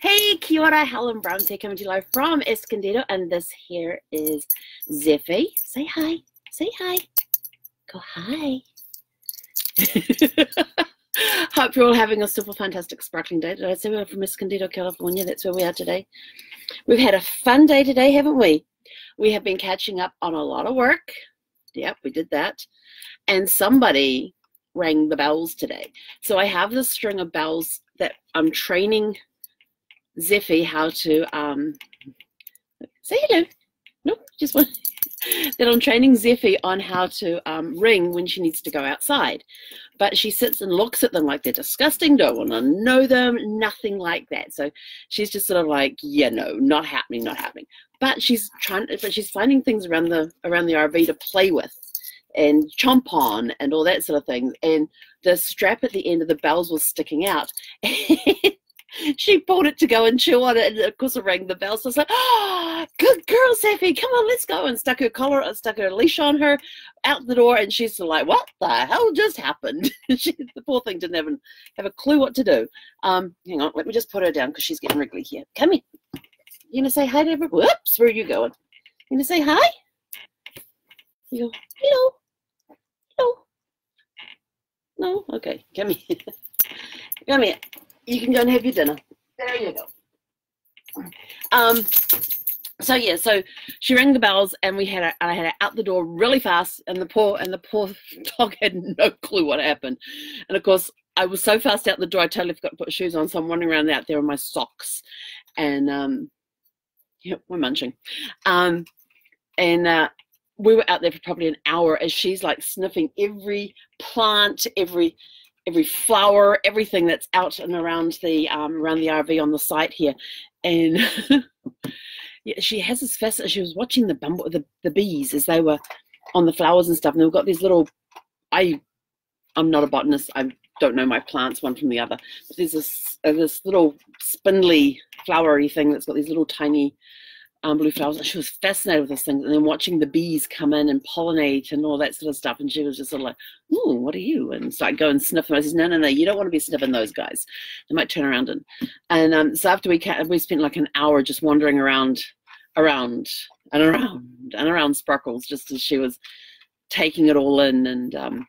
Hey, kia ora, Helen Brahms here coming to you live from Escondido, and this here is Zephy. Say hi. Say hi. Go hi. Hope you're all having a super fantastic sparkling day. Did I say we are from Escondido, California? That's where we are today. We've had a fun day today, haven't we? We have been catching up on a lot of work. Yep, we did that. And somebody rang the bells today. So I have this string of bells that I'm training Zephy how to um, say hello. Nope, just one. that I'm training Zephy on how to um, ring when she needs to go outside. But she sits and looks at them like they're disgusting, don't want to know them, nothing like that. So she's just sort of like, yeah, no, not happening, not happening. But she's trying, but she's finding things around the around the RV to play with and chomp on and all that sort of thing. And the strap at the end of the bells was sticking out. she bought it to go and chew on it, and of course it rang the bell. So I was like, "Oh, good girl, Zephy, come on, let's go!" And stuck her collar, uh, stuck her leash on her, out the door, and she's like, "What the hell just happened?" she, the poor thing didn't even have a clue what to do. Um, hang on, let me just put her down because she's getting wriggly here. Come here. You gonna say hi to everyone? Whoops, where are you going? You gonna say hi? You go, hello, hello. No, okay, come here. come here you can go and have your dinner. There you go. Um, so yeah, so she rang the bells and we had her, I had her out the door really fast and the poor and the poor dog had no clue what happened. And of course I was so fast out the door I totally forgot to put shoes on, so I'm wandering around out there in my socks. And um yeah, we're munching. Um and uh we were out there for probably an hour as she's like sniffing every plant, every every flower, everything that's out and around the um, around the RV on the site here, and yeah, she has this fascination. She was watching the bumble, the the bees as they were on the flowers and stuff, and they've got these little. I, I'm not a botanist. I don't know my plants one from the other. But there's this uh, this little spindly flowery thing that's got these little tiny um, blue flowers. And she was fascinated with this thing. And then watching the bees come in and pollinate and all that sort of stuff. And she was just sort of like, ooh, what are you? And start going sniff them. I said, no, no, no, you don't want to be sniffing those guys. They might turn around and, and um, so after we, we spent like an hour just wandering around, around and around and around Sparkles, just as she was taking it all in and, um,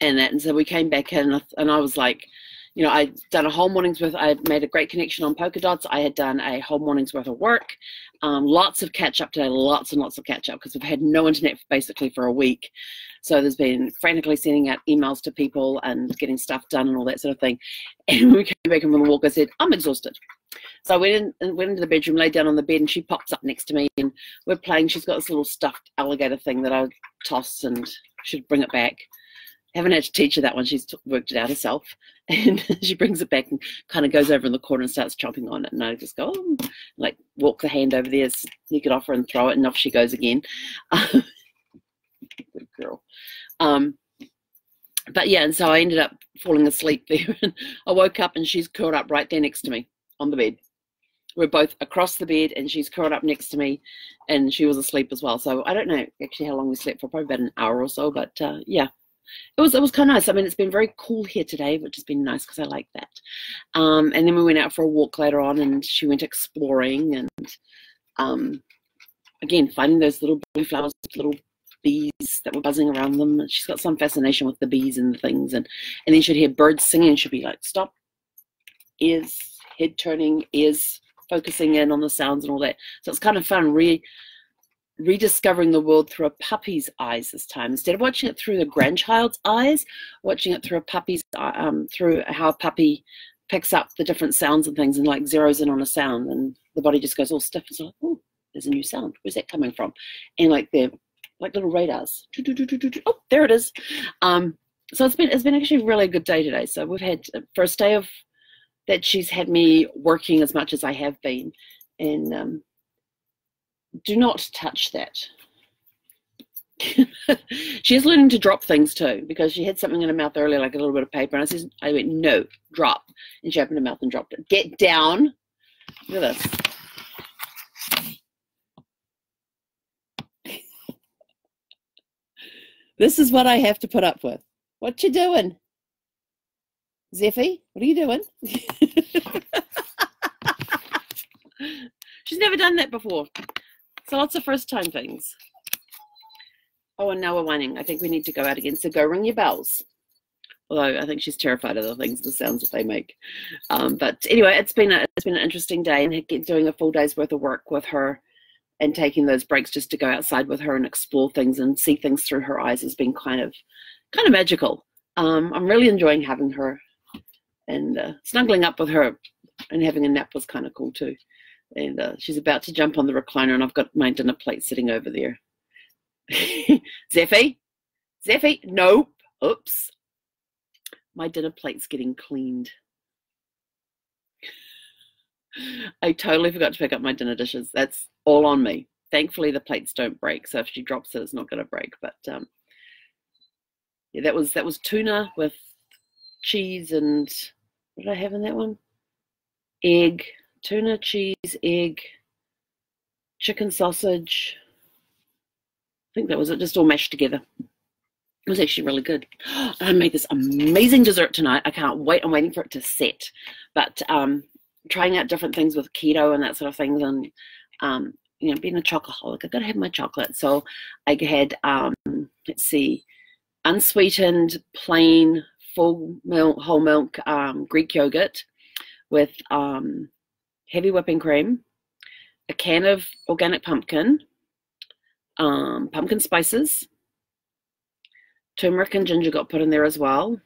and that. And so we came back in and I was like, you know, I'd done a whole morning's worth. I made a great connection on polka dots. I had done a whole morning's worth of work. Um, lots of catch up today, lots and lots of catch up because we've had no internet basically for a week. So there's been frantically sending out emails to people and getting stuff done and all that sort of thing. And we came back from the walk, I said, I'm exhausted. So I went, in, went into the bedroom, laid down on the bed, and she pops up next to me, and we're playing. She's got this little stuffed alligator thing that I toss and should bring it back haven't had to teach her that one. She's worked it out herself. And she brings it back and kind of goes over in the corner and starts chomping on it. And I just go, oh, like walk the hand over there, sneak it off her and throw it, and off she goes again. Good girl. Um, but yeah, and so I ended up falling asleep there. And I woke up and she's curled up right there next to me on the bed. We're both across the bed and she's curled up next to me and she was asleep as well. So I don't know actually how long we slept for, probably about an hour or so. But uh, yeah, it was it was kind of nice. I mean, it's been very cool here today, which has been nice because I like that. Um, and then we went out for a walk later on, and she went exploring and um, again finding those little blue flowers, little bees that were buzzing around them. She's got some fascination with the bees and the things, and and then she'd hear birds singing. She'd be like, "Stop!" Ears, head turning, ears focusing in on the sounds and all that. So it's kind of fun, re rediscovering the world through a puppy's eyes this time. Instead of watching it through the grandchild's eyes watching it through a puppy's uh, um, through how a puppy picks up the different sounds and things and like zeroes in on a sound and the body just goes all stiff and like oh there's a new sound. Where's that coming from? And like they're like little radars. Oh there it is. Um so it's been it's been actually really a good day today. So we've had uh, first day of that she's had me working as much as i have been and um do not touch that. She's learning to drop things too because she had something in her mouth earlier, like a little bit of paper. And I said, I went, no, drop. And she opened her mouth and dropped it. Get down. Look at this. This is what I have to put up with. What you doing? Zephy, what are you doing? She's never done that before. So lots of first time things. Oh, and now we're whining. I think we need to go out again. So go ring your bells. Although I think she's terrified of the things, the sounds that they make. Um, but anyway, it's been a, it's been an interesting day and doing a full day's worth of work with her and taking those breaks just to go outside with her and explore things and see things through her eyes has been kind of kind of magical. Um, I'm really enjoying having her and uh, snuggling up with her and having a nap was kind of cool too. And uh, she's about to jump on the recliner, and I've got my dinner plate sitting over there. Zephy, Zephy, nope, oops. My dinner plate's getting cleaned. I totally forgot to pick up my dinner dishes. That's all on me. Thankfully, the plates don't break, so if she drops it, it's not going to break. But um, yeah, that was that was tuna with cheese and what did I have in that one? Egg, tuna, cheese, egg, chicken sausage. I think that was it, just all mashed together. It was actually really good. I made this amazing dessert tonight. I can't wait. I'm waiting for it to set. But um, trying out different things with keto and that sort of thing. And, um, you know, being a chocoholic, I got to have my chocolate. So I had, um, let's see, unsweetened, plain, full milk, whole milk um, Greek yogurt with um, heavy whipping cream, a can of organic pumpkin, um, pumpkin spices, turmeric and ginger got put in there as well,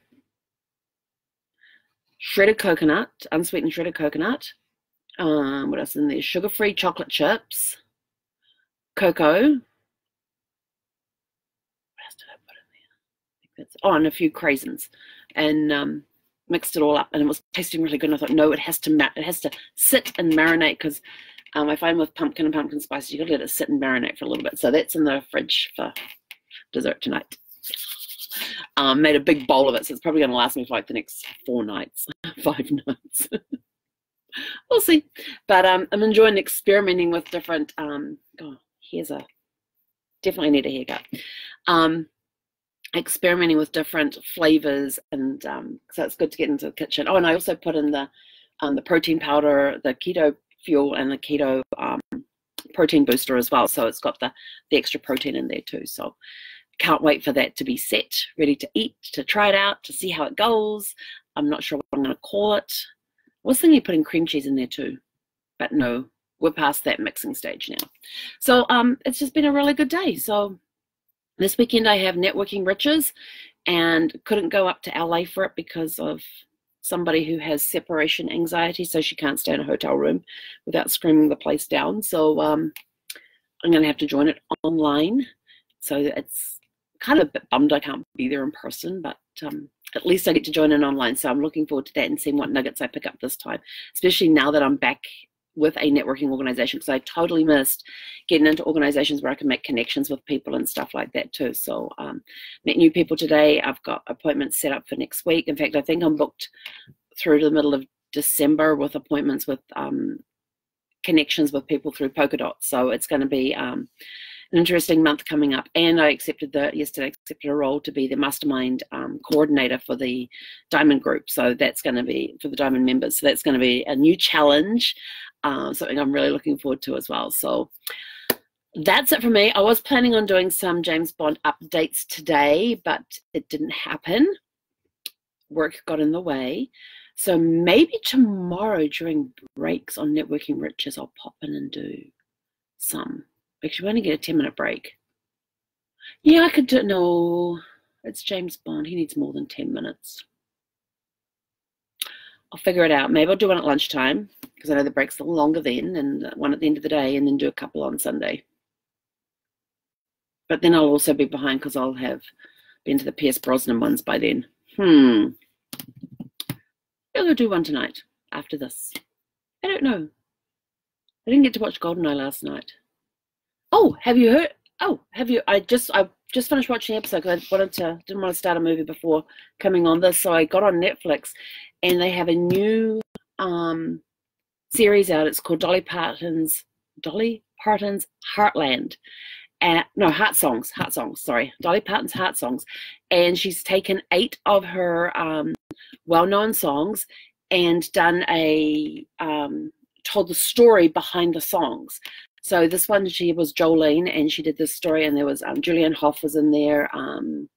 shredded coconut, unsweetened shredded coconut. Um, what else in there? Sugar-free chocolate chips, cocoa, What else did I put in there? I think That's, oh, and a few craisins, and um, mixed it all up, and it was tasting really good. And I thought, no, it has to it has to sit and marinate because um, I find with pumpkin and pumpkin spices, you got to let it sit and marinate for a little bit. So that's in the fridge for dessert tonight. Um, made a big bowl of it, so it's probably going to last me for like the next four nights, five nights. we'll see. But um, I'm enjoying experimenting with different. Um, oh, here's a definitely need a haircut. Um, experimenting with different flavors and um, so it's good to get into the kitchen. Oh, and I also put in the um, the protein powder, the keto fuel, and the keto um, protein booster as well. So it's got the the extra protein in there too. So can't wait for that to be set, ready to eat, to try it out, to see how it goes. I'm not sure what I'm going to call it. I was thinking of putting cream cheese in there too, but no, we're past that mixing stage now. So um, it's just been a really good day. So this weekend I have Networking Riches and couldn't go up to LA for it because of somebody who has separation anxiety, so she can't stay in a hotel room without screaming the place down. So um, I'm going to have to join it online. So it's kind of a bit bummed I can't be there in person, but um, at least I get to join in online. So I'm looking forward to that and seeing what nuggets I pick up this time, especially now that I'm back with a networking organization because I totally missed getting into organizations where I can make connections with people and stuff like that too. So um, met new people today. I've got appointments set up for next week. In fact, I think I'm booked through to the middle of December with appointments with um, connections with people through Polkadot. So it's going to be um, an interesting month coming up. And I accepted the yesterday accepted a role to be the mastermind um, coordinator for the Diamond Group. So that's going to be for the Diamond members. So that's going to be a new challenge um, something I'm really looking forward to as well. So that's it for me. I was planning on doing some James Bond updates today, but it didn't happen. Work got in the way. So maybe tomorrow during breaks on Networking Riches, I'll pop in and do some. Actually, we only get a 10 minute break. Yeah, I could do No, it's James Bond. He needs more than 10 minutes. I'll figure it out. Maybe I'll do one at lunchtime because I know the break's a little longer then, and one at the end of the day, and then do a couple on Sunday. But then I'll also be behind because I'll have been to the Pierce Brosnan ones by then. Hmm. I'll do one tonight after this. I don't know. I didn't get to watch Goldeneye last night. Oh, have you heard? Oh, have you? I just I just finished watching the episode because I wanted to didn't want to start a movie before coming on this, so I got on Netflix and they have a new um, series out. It's called Dolly Parton's Dolly Parton's Heartland. Uh, no, Heart Songs, Heart Songs, sorry. Dolly Parton's Heart Songs. And she's taken eight of her um, well known songs and done a um, told the story behind the songs. So this one, she was Jolene, and she did this story, and there was um, Julianne Hough was in there. Um,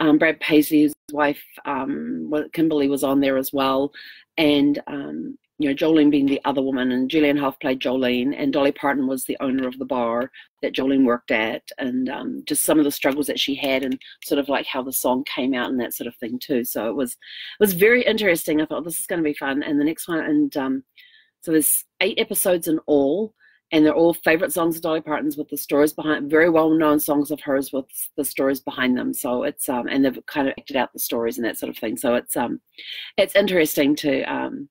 um, Brad Paisley's wife, um, Kimberly, was on there as well, and um, you know, Jolene being the other woman, and Julianne Hough played Jolene, and Dolly Parton was the owner of the bar that Jolene worked at, and um, just some of the struggles that she had, and sort of like how the song came out and that sort of thing too. So it was it was very interesting. I thought this is going to be fun, and the next one, and um, so there's eight episodes in all, and they're all favorite songs of Dolly Parton's with the stories behind, very well known songs of hers with the stories behind them. So it's um, and they've kind of acted out the stories and that sort of thing. So it's um, it's interesting to um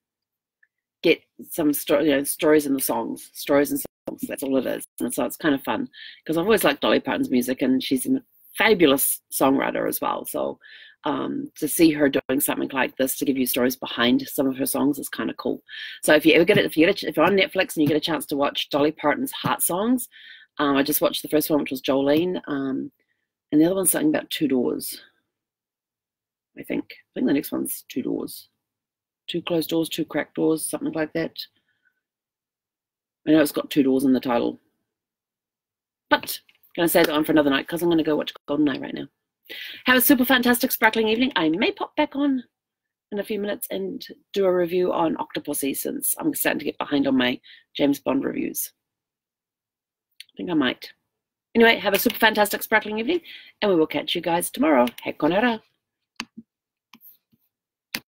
get some story, you know, stories in the songs, stories and songs. That's all it is. And so it's kind of fun because I've always liked Dolly Parton's music, and she's a fabulous songwriter as well. So um, to see her doing something like this to give you stories behind some of her songs is kind of cool. So if you ever get it, if you get a, if you're on Netflix and you get a chance to watch Dolly Parton's Heart Songs, um, I just watched the first one, which was Jolene, um, and the other one's something about two doors. I think. I think the next one's two doors two closed doors, two cracked doors, something like that. I know it's got two doors in the title. But I'm to save that one for another night because I'm going to go watch GoldenEye right now. Have a super fantastic sparkling evening. I may pop back on in a few minutes and do a review on Octopussy since I'm starting to get behind on my James Bond reviews. I think I might. Anyway, have a super fantastic sparkling evening and we will catch you guys tomorrow. Hekonera.